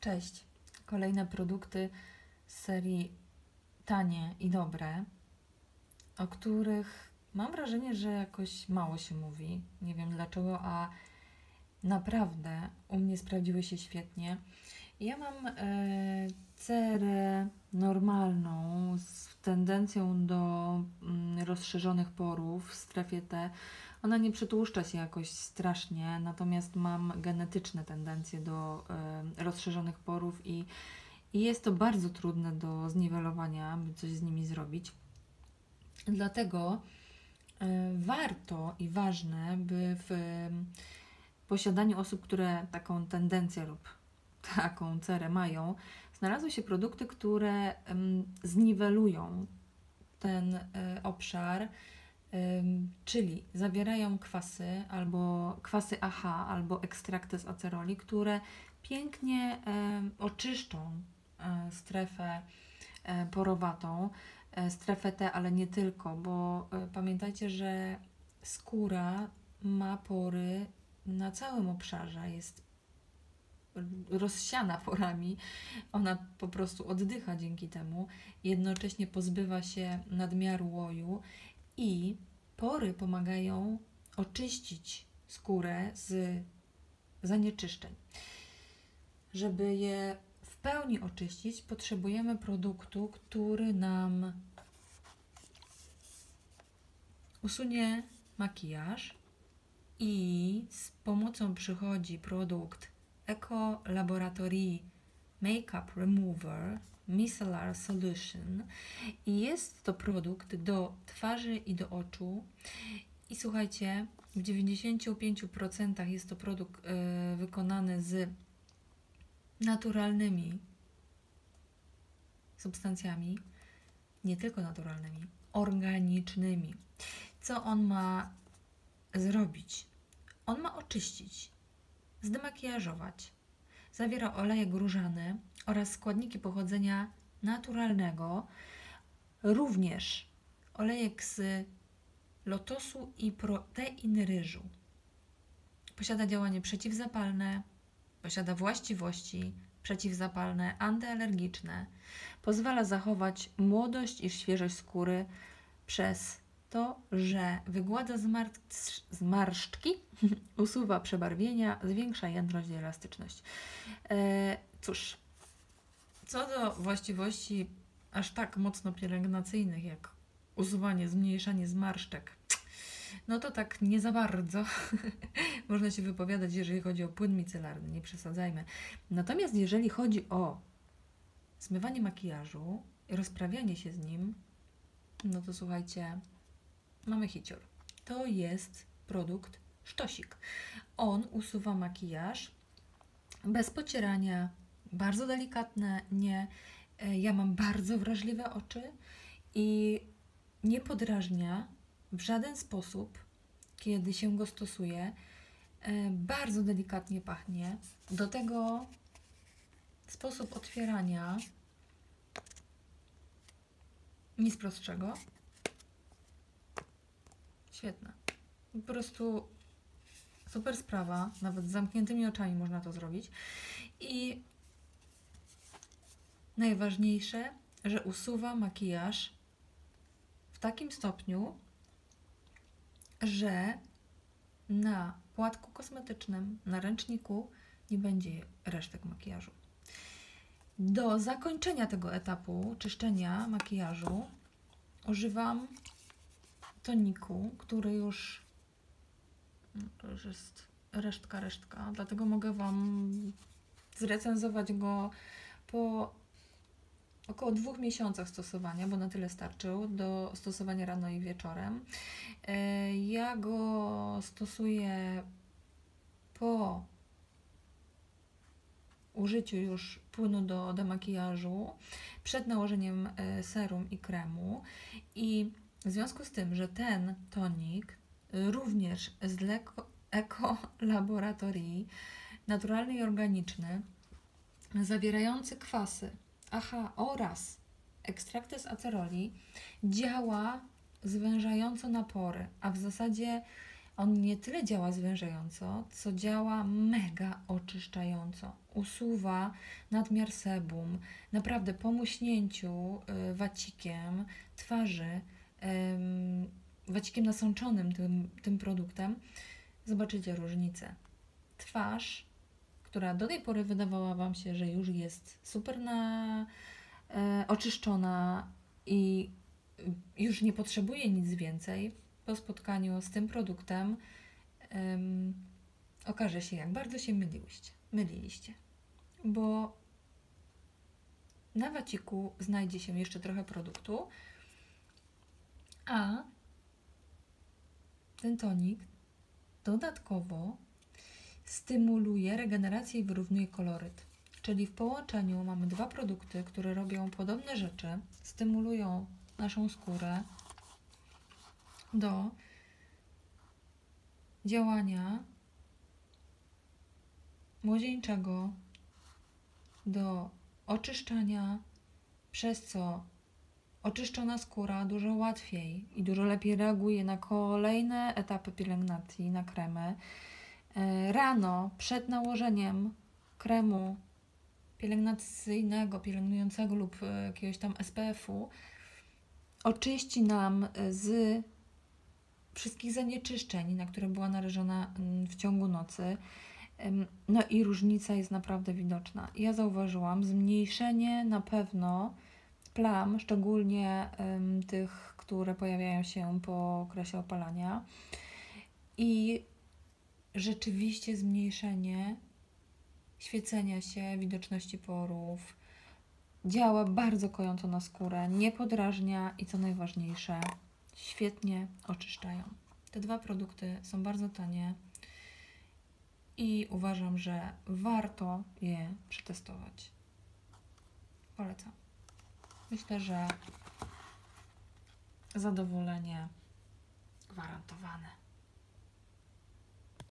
Cześć. Kolejne produkty z serii tanie i dobre, o których mam wrażenie, że jakoś mało się mówi. Nie wiem dlaczego, a naprawdę u mnie sprawdziły się świetnie. Ja mam e, cerę normalną z tendencją do mm, rozszerzonych porów w strefie T. Ona nie przetłuszcza się jakoś strasznie, natomiast mam genetyczne tendencje do e, rozszerzonych porów i, i jest to bardzo trudne do zniwelowania, by coś z nimi zrobić. Dlatego e, warto i ważne, by w posiadaniu osób, które taką tendencję lub taką cerę mają, znalazły się produkty, które zniwelują ten e, obszar, czyli zawierają kwasy albo kwasy AH albo ekstrakty z aceroli, które pięknie oczyszczą e, strefę e, porowatą, strefę T, ale nie tylko, bo pamiętajcie, że skóra ma pory na całym obszarze, jest rozsiana porami, ona po prostu oddycha dzięki temu, jednocześnie pozbywa się nadmiaru łoju i pory pomagają oczyścić skórę z zanieczyszczeń. Żeby je w pełni oczyścić, potrzebujemy produktu, który nam usunie makijaż i z pomocą przychodzi produkt Eco Laboratory Makeup Remover Micellar Solution i jest to produkt do twarzy i do oczu. I słuchajcie, w 95% jest to produkt y, wykonany z naturalnymi substancjami, nie tylko naturalnymi, organicznymi. Co on ma zrobić? On ma oczyścić zdemakijażować. Zawiera olejek różany oraz składniki pochodzenia naturalnego, również olejek z lotosu i protein ryżu. Posiada działanie przeciwzapalne, posiada właściwości przeciwzapalne, antyalergiczne, pozwala zachować młodość i świeżość skóry przez to, że wygładza zmarszczki, usuwa przebarwienia, zwiększa jędrość i elastyczność. E, cóż, co do właściwości aż tak mocno pielęgnacyjnych, jak usuwanie, zmniejszanie zmarszczek, no to tak nie za bardzo można się wypowiadać, jeżeli chodzi o płyn micelarny, nie przesadzajmy. Natomiast jeżeli chodzi o zmywanie makijażu rozprawianie się z nim, no to słuchajcie, mamy hicior. To jest produkt sztosik. On usuwa makijaż bez pocierania, bardzo delikatne, nie. E, ja mam bardzo wrażliwe oczy i nie podrażnia w żaden sposób, kiedy się go stosuje. E, bardzo delikatnie pachnie. Do tego sposób otwierania nic prostszego. Świetne. Po prostu super sprawa. Nawet z zamkniętymi oczami można to zrobić. I najważniejsze, że usuwa makijaż w takim stopniu, że na płatku kosmetycznym, na ręczniku nie będzie resztek makijażu. Do zakończenia tego etapu czyszczenia makijażu używam toniku, który już no, to już jest resztka, resztka, dlatego mogę Wam zrecenzować go po około dwóch miesiącach stosowania, bo na tyle starczył do stosowania rano i wieczorem. E, ja go stosuję po użyciu już płynu do demakijażu, przed nałożeniem e, serum i kremu i w związku z tym, że ten tonik również z Eko Laboratorii, naturalny i organiczny, zawierający kwasy AHA oraz ekstrakty z aceroli, działa zwężająco napory, a w zasadzie On nie tyle działa zwężająco, co działa mega oczyszczająco. Usuwa nadmiar sebum. Naprawdę po muśnięciu y, wacikiem twarzy, wacikiem nasączonym tym, tym produktem, zobaczycie różnicę. Twarz, która do tej pory wydawała Wam się, że już jest super na, e, oczyszczona i już nie potrzebuje nic więcej, po spotkaniu z tym produktem em, okaże się, jak bardzo się myliłyście, myliliście. Bo na waciku znajdzie się jeszcze trochę produktu, a ten tonik dodatkowo stymuluje regenerację i wyrównuje koloryt. Czyli w połączeniu mamy dwa produkty, które robią podobne rzeczy, stymulują naszą skórę do działania młodzieńczego, do oczyszczania, przez co oczyszczona skóra dużo łatwiej i dużo lepiej reaguje na kolejne etapy pielęgnacji, na kremy. E, Rano, przed nałożeniem kremu pielęgnacyjnego, pielęgnującego lub e, jakiegoś tam SPF-u, oczyści nam z wszystkich zanieczyszczeń, na które była narażona w ciągu nocy. No i różnica jest naprawdę widoczna. Ja zauważyłam zmniejszenie na pewno plam, szczególnie tych, które pojawiają się po okresie opalania. I rzeczywiście zmniejszenie świecenia się, widoczności porów. Działa bardzo kojąco na skórę, nie podrażnia i co najważniejsze, świetnie oczyszczają. Te dwa produkty są bardzo tanie i uważam, że warto je przetestować. Polecam. Myślę, że zadowolenie gwarantowane.